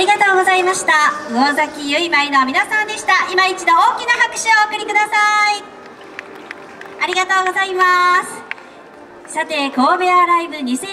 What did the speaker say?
ありがとうございました。魚崎ゆいまいの皆さんでした。今一度大きな拍手をお送りください。ありがとうございます。さて神戸アライブ2 0 0